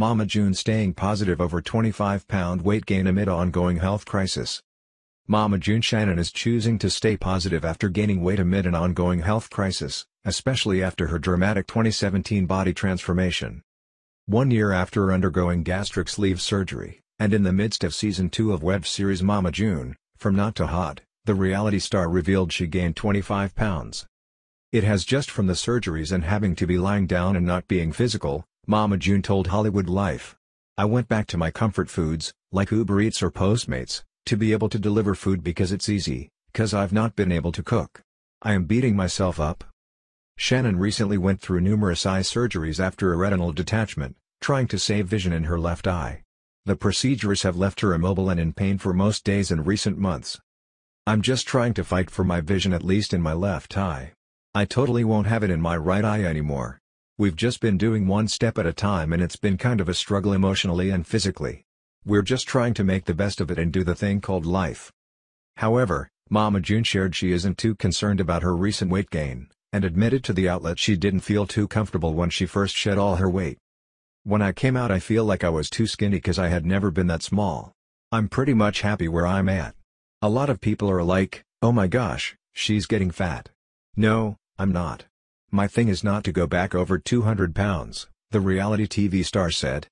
Mama June staying positive over 25-pound weight gain amid ongoing health crisis. Mama June Shannon is choosing to stay positive after gaining weight amid an ongoing health crisis, especially after her dramatic 2017 body transformation. One year after undergoing gastric sleeve surgery, and in the midst of season 2 of web series Mama June, From Not to Hot, the reality star revealed she gained 25 pounds. It has just from the surgeries and having to be lying down and not being physical, Mama June told Hollywood Life. I went back to my comfort foods, like Uber Eats or Postmates, to be able to deliver food because it's easy, cause I've not been able to cook. I am beating myself up. Shannon recently went through numerous eye surgeries after a retinal detachment, trying to save vision in her left eye. The procedures have left her immobile and in pain for most days in recent months. I'm just trying to fight for my vision at least in my left eye. I totally won't have it in my right eye anymore. We've just been doing one step at a time and it's been kind of a struggle emotionally and physically. We're just trying to make the best of it and do the thing called life. However, Mama June shared she isn't too concerned about her recent weight gain, and admitted to the outlet she didn't feel too comfortable when she first shed all her weight. When I came out I feel like I was too skinny cause I had never been that small. I'm pretty much happy where I'm at. A lot of people are like, oh my gosh, she's getting fat. No, I'm not. My thing is not to go back over 200 pounds, the reality TV star said.